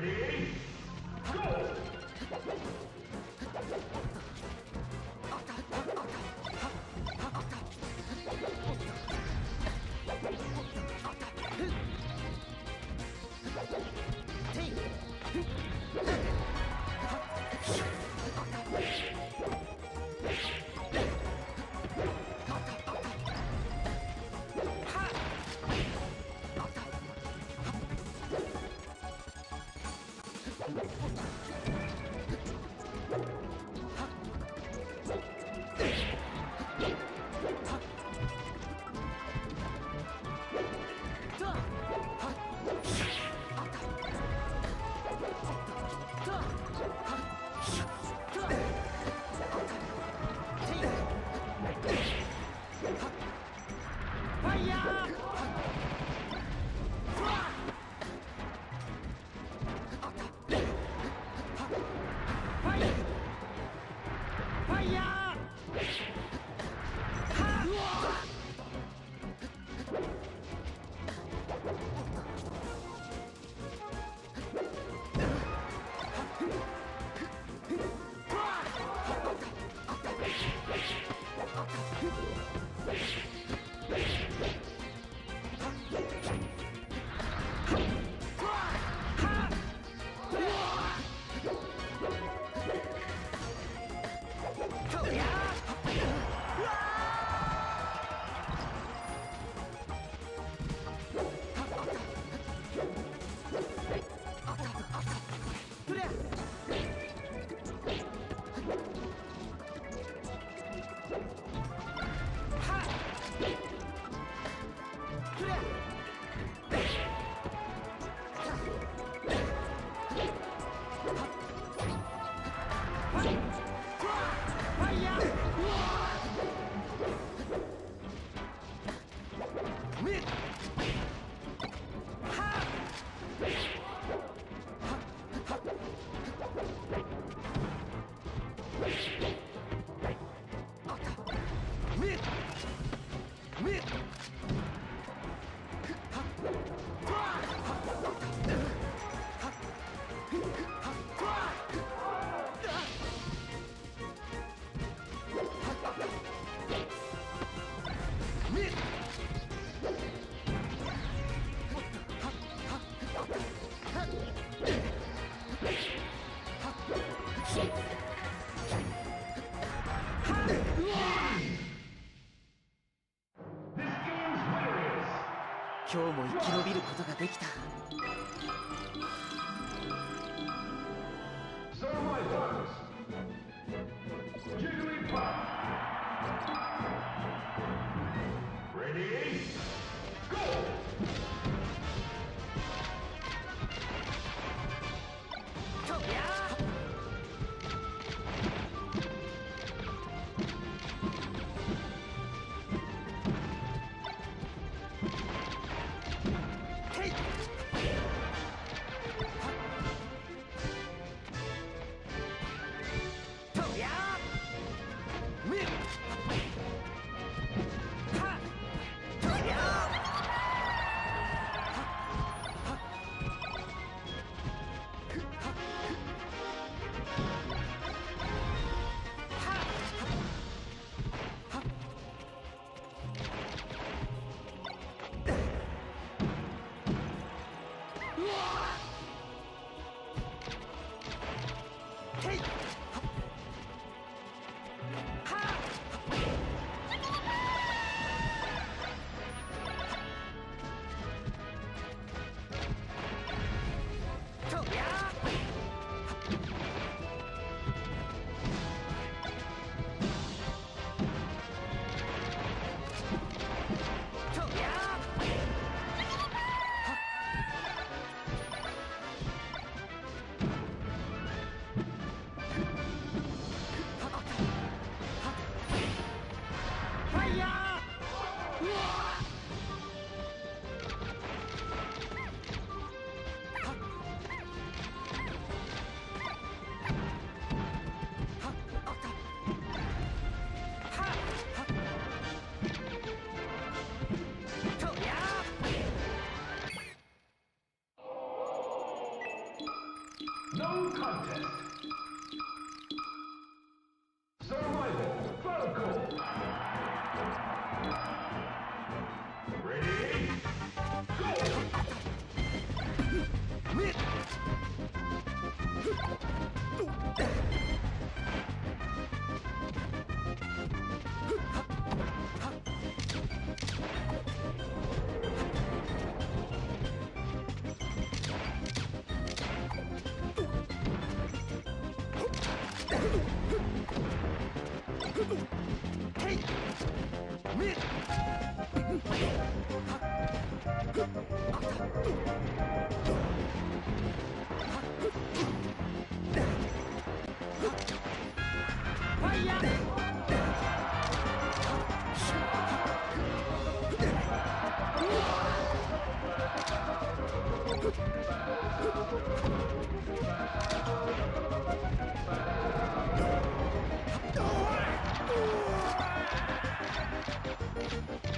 Ready? Go! Let's go. Hit! 今日も生き延びることができた。Jigglypuff! Whoa! へ